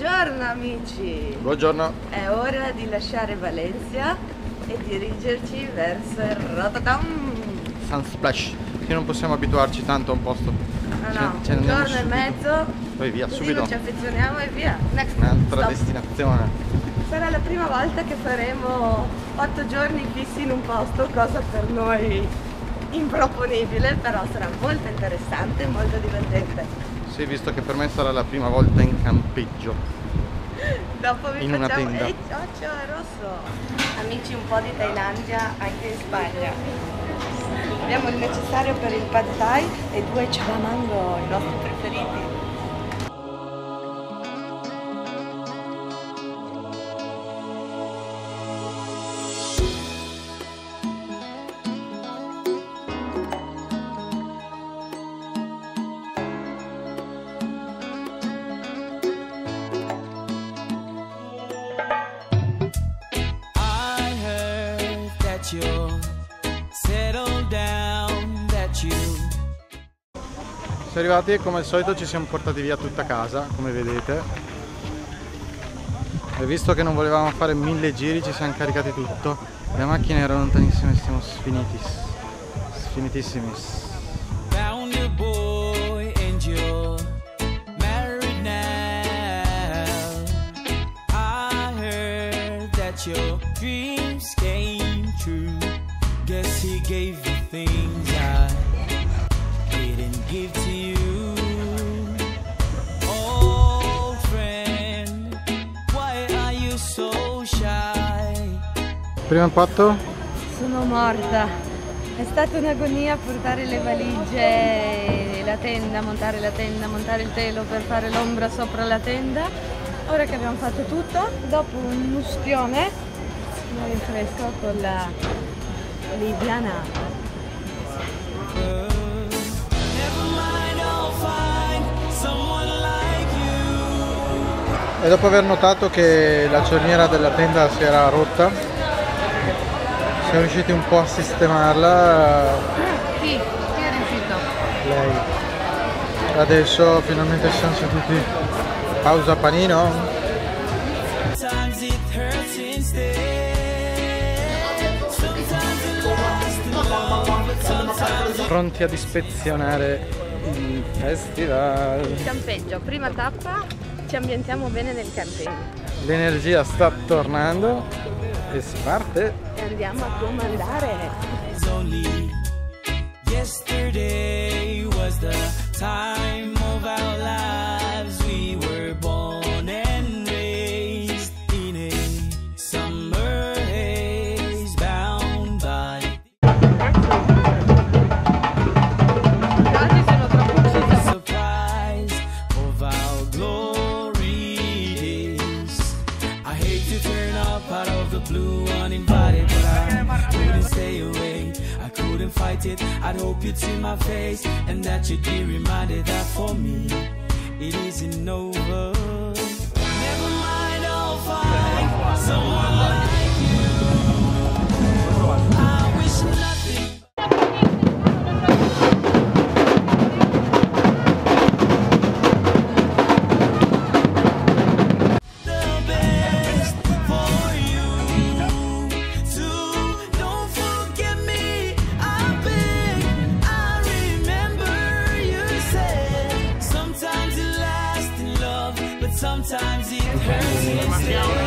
Buongiorno amici! Buongiorno! È ora di lasciare Valencia e dirigerci verso il Rotterdam. Sunsplash, che non possiamo abituarci tanto a un posto. No, Ce- no, ce ne un giorno e subito. mezzo. Poi via, subito. ci affezioniamo e via. Next Un'altra destinazione. Sarà la prima volta che faremo otto giorni fissi in un posto, cosa per noi improponibile, però sarà molto interessante e molto divertente. Sì, visto che per me sarà la prima volta in campeggio. Dopo vi In una tenda. Ehi, cioccio, è rosso! Amici, un po' di Thailandia anche in Spagna. Abbiamo il necessario per il pad thai e due chavamango, i nostri preferiti. Siamo arrivati e come al solito ci siamo portati via tutta casa, come vedete. E visto che non volevamo fare mille giri ci siamo caricati tutto. Le macchine erano lontanissime, siamo sfinitis. Sfinitissimis. found a boy and you're married now. I heard that your dreams came true. Guess he gave you things I give to you. Old friend, why are you so shy? Primo impatto? Sono morta. È stata un'agonia portare le valigie, la tenda, montare la tenda, montare il telo per fare l'ombra sopra la tenda. Ora che abbiamo fatto tutto, dopo un ustione, mi rinfresco con la Liviana. E dopo aver notato che la cerniera della tenda si era rotta, siamo riusciti un po' a sistemarla. Chi? Chi è riuscito? Lei. Adesso finalmente siamo seduti. Pausa panino. Pronti ad ispezionare il festival. Campeggio, prima tappa, ci ambientiamo bene nel camping L'energia sta tornando e si parte. e andiamo a comandare. yesterday was the time of our lives. Up out of the blue uninvited, but I couldn't stay away. I couldn't fight it. I'd hope you'd see my face and that you'd be reminded that for me it isn't over. down.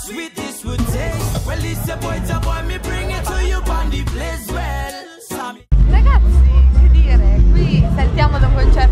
sweet this would taste. Well it's a boy, it's boy, me bring it to you on place. Well Ragazzi, che dire, qui saltiamo da un concerto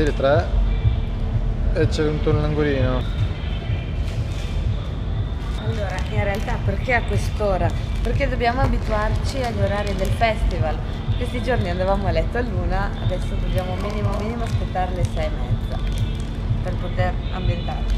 quasi le tre e c'è venuto un langolino. Allora, in realtà perché a quest'ora? Perché dobbiamo abituarci agli orari del festival. Questi giorni andavamo a letto all'una, adesso dobbiamo minimo minimo aspettare le sei e mezza per poter ambientarci.